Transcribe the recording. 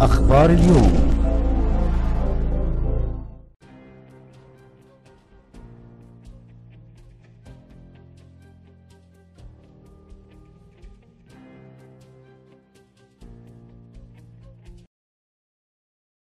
أخبار اليوم.